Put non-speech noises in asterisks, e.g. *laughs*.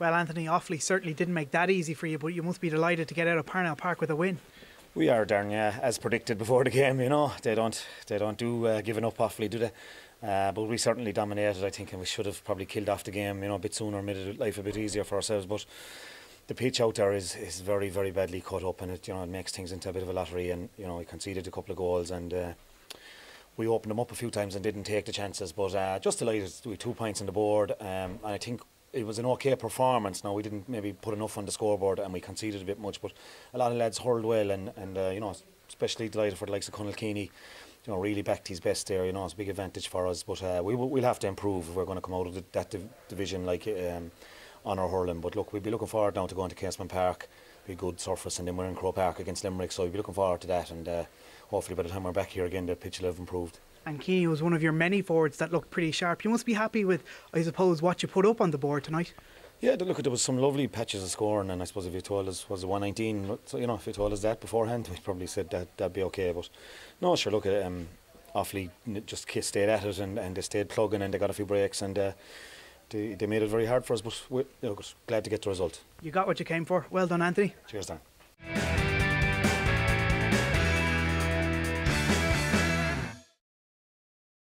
Well, Anthony Offaly certainly didn't make that easy for you, but you must be delighted to get out of Parnell Park with a win. We are, Darren. Yeah, as predicted before the game. You know, they don't they don't do uh, giving up Offaly, do they? Uh, but we certainly dominated, I think, and we should have probably killed off the game, you know, a bit sooner, made life a bit easier for ourselves. But the pitch out there is, is very, very badly cut up, and it you know it makes things into a bit of a lottery. And you know, we conceded a couple of goals, and uh, we opened them up a few times and didn't take the chances. But uh, just delighted with two points on the board, um, and I think it was an okay performance. Now we didn't maybe put enough on the scoreboard, and we conceded a bit much. But a lot of lads hurled well, and and uh, you know, especially delighted for the likes of Conal Keaney you know, really backed his best there. You know, it's a big advantage for us. But uh, we will, we'll have to improve if we're going to come out of the, that div- division like um, on our hurling. But look, we'll be looking forward now to going to Casement Park, be good surface, and then we're in Croke Park against Limerick. So we'll be looking forward to that, and uh, hopefully by the time we're back here again, the pitch will have improved. And Keaney was one of your many forwards that looked pretty sharp. You must be happy with, I suppose, what you put up on the board tonight. Yeah, look, at there was some lovely patches of scoring, and I suppose if you told us was it 119, so you know, if you told us that beforehand, *laughs* we'd probably said that that'd be okay. But no, sure, look, at um, Offaly just stayed at it and, and they stayed plugging and they got a few breaks and uh, they, they made it very hard for us, but we're you know, glad to get the result. You got what you came for. Well done, Anthony. Cheers, Dan.